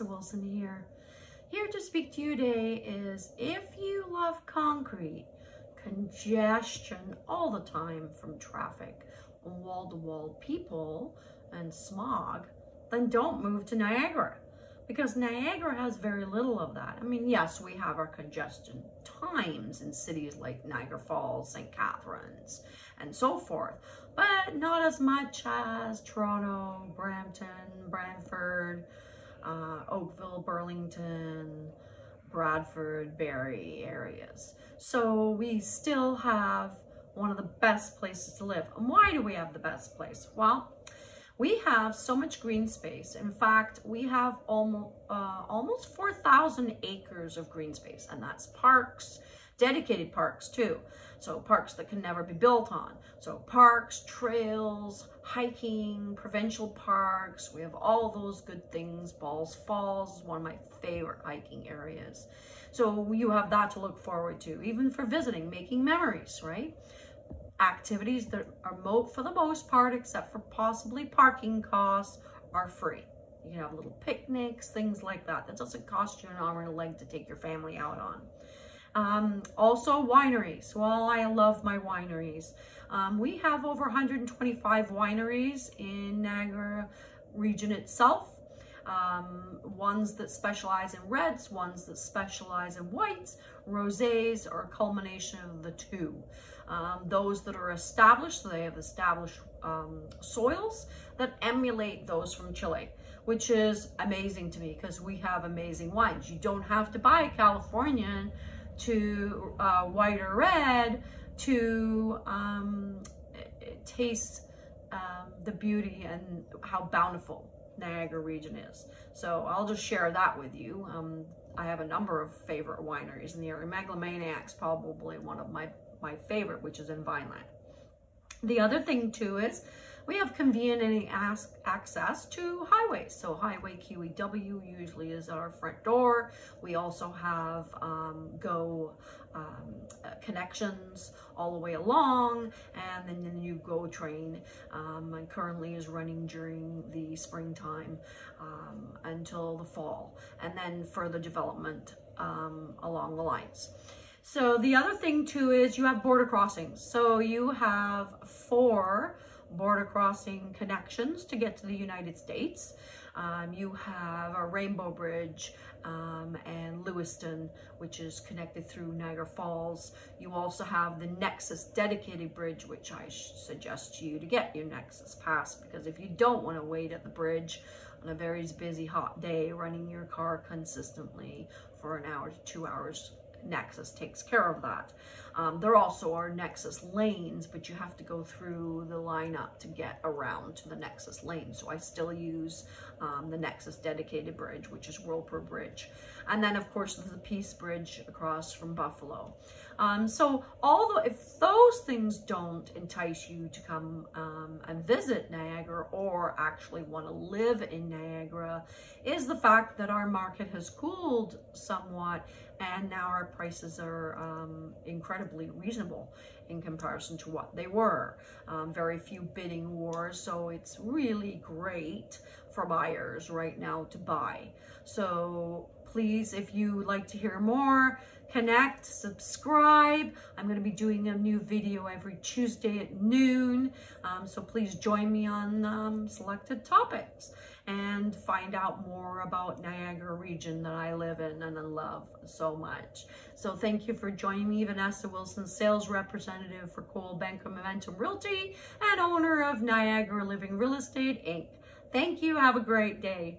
Vanessa Wilson here. Here to speak to you today is if you love concrete, congestion all the time from traffic, wall-to-wall people, and smog, then don't move to Niagara because Niagara has very little of that. I mean, yes, we have our congestion times in cities like Niagara Falls, St. Catharines, and so forth, but not as much as Toronto, uh, Oakville, Burlington, Bradford, Barrie areas. So we still have one of the best places to live. And why do we have the best place? Well, we have so much green space. In fact, we have almost, uh, almost 4,000 acres of green space, and that's parks, dedicated parks too. So parks that can never be built on. So parks, trails, hiking, provincial parks. We have all those good things. Balls Falls is one of my favorite hiking areas. So you have that to look forward to, even for visiting, making memories, right? activities that are mo for the most part, except for possibly parking costs, are free. You can have little picnics, things like that. That doesn't cost you an arm and a leg to take your family out on. Um, also wineries. Well, I love my wineries. Um, we have over 125 wineries in Niagara region itself. Um, ones that specialize in reds, ones that specialize in whites, rosés, or a culmination of the two. Um, those that are established, they have established um, soils that emulate those from Chile, which is amazing to me because we have amazing wines. You don't have to buy a Californian to uh, white or red to um, taste um, the beauty and how bountiful Niagara region is. So I'll just share that with you. Um, I have a number of favorite wineries in the area. Megalomaniac's probably one of my my favorite, which is in Vineland. The other thing too is we have convenient access to highways. So Highway QEW usually is our front door. We also have um, GO um, connections all the way along and then the new GO train um, currently is running during the springtime um, until the fall and then further development um, along the lines. So the other thing too is you have border crossings. So you have four border crossing connections to get to the United States. Um, you have a Rainbow Bridge um, and Lewiston, which is connected through Niagara Falls. You also have the Nexus dedicated bridge, which I suggest you to get your Nexus pass because if you don't want to wait at the bridge on a very busy hot day running your car consistently for an hour to two hours Nexus takes care of that. Um, there also are Nexus lanes, but you have to go through the lineup to get around to the Nexus lane. So I still use um, the Nexus dedicated bridge, which is Whirlpool Bridge. And then of course there's the Peace Bridge across from Buffalo. Um, so although if those things don't entice you to come um, and visit Niagara or actually want to live in Niagara, is the fact that our market has cooled somewhat and now our prices are um, incredibly reasonable in comparison to what they were. Um, very few bidding wars, so it's really great for buyers right now to buy. So please, if you like to hear more, connect, subscribe. I'm going to be doing a new video every Tuesday at noon. Um, so please join me on um, selected topics and find out more about Niagara region that I live in and I love so much. So thank you for joining me, Vanessa Wilson, sales representative for Coldwell Banker Momentum Realty and owner of Niagara Living Real Estate, Inc. Thank you. Have a great day.